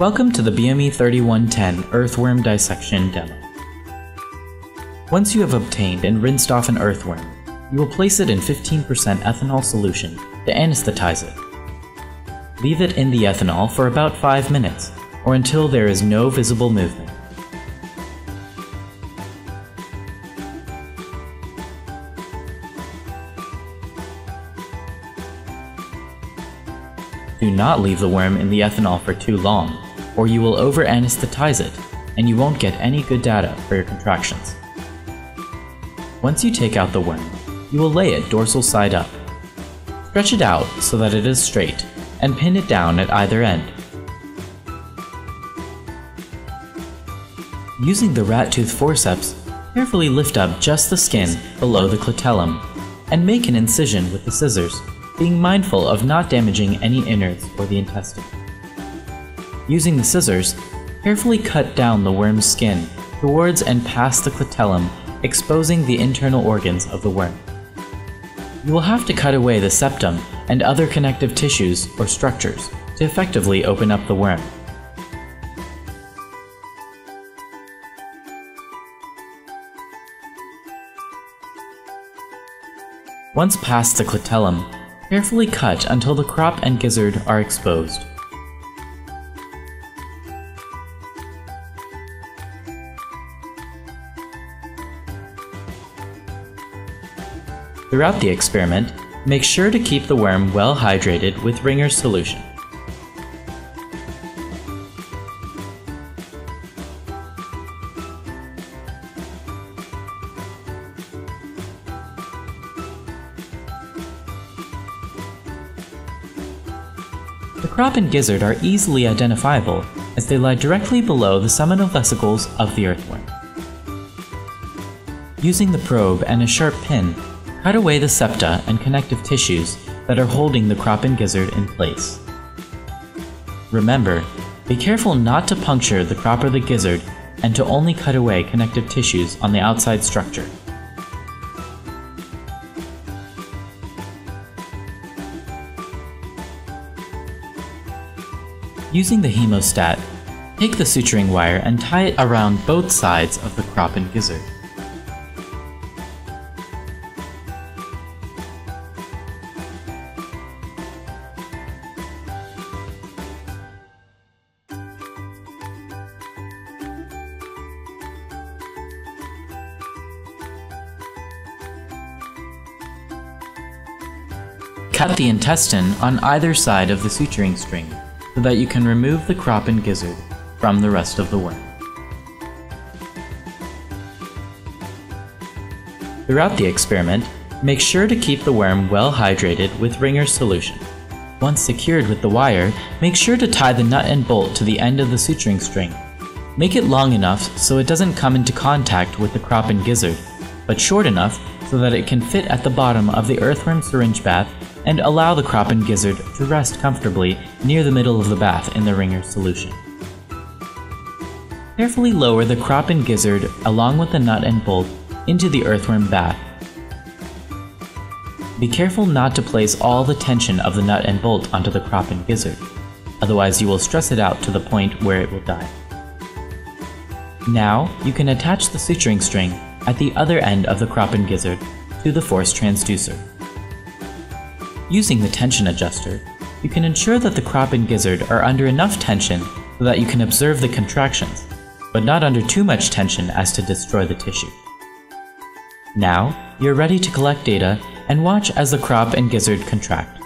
Welcome to the BME 3110 Earthworm Dissection Demo. Once you have obtained and rinsed off an earthworm, you will place it in 15% ethanol solution to anesthetize it. Leave it in the ethanol for about 5 minutes, or until there is no visible movement. Do not leave the worm in the ethanol for too long, or you will over anesthetize it, and you won't get any good data for your contractions. Once you take out the worm, you will lay it dorsal side up. Stretch it out so that it is straight, and pin it down at either end. Using the rat tooth forceps, carefully lift up just the skin below the clitellum, and make an incision with the scissors being mindful of not damaging any innards or the intestine. Using the scissors, carefully cut down the worm's skin towards and past the clitellum, exposing the internal organs of the worm. You will have to cut away the septum and other connective tissues or structures to effectively open up the worm. Once past the clitellum, Carefully cut until the crop and gizzard are exposed. Throughout the experiment, make sure to keep the worm well hydrated with Ringer's solution. The crop and gizzard are easily identifiable as they lie directly below the seminal vesicles of the earthworm. Using the probe and a sharp pin, cut away the septa and connective tissues that are holding the crop and gizzard in place. Remember, be careful not to puncture the crop or the gizzard and to only cut away connective tissues on the outside structure. Using the hemostat, take the suturing wire and tie it around both sides of the crop and gizzard. Cut the intestine on either side of the suturing string so that you can remove the crop and gizzard from the rest of the worm. Throughout the experiment, make sure to keep the worm well hydrated with Ringer's solution. Once secured with the wire, make sure to tie the nut and bolt to the end of the suturing string. Make it long enough so it doesn't come into contact with the crop and gizzard, but short enough so that it can fit at the bottom of the earthworm syringe bath and allow the crop and gizzard to rest comfortably near the middle of the bath in the Ringer solution. Carefully lower the crop and gizzard along with the nut and bolt into the earthworm bath. Be careful not to place all the tension of the nut and bolt onto the crop and gizzard, otherwise you will stress it out to the point where it will die. Now, you can attach the suturing string at the other end of the crop and gizzard to the force transducer. Using the tension adjuster, you can ensure that the crop and gizzard are under enough tension so that you can observe the contractions, but not under too much tension as to destroy the tissue. Now, you're ready to collect data and watch as the crop and gizzard contract.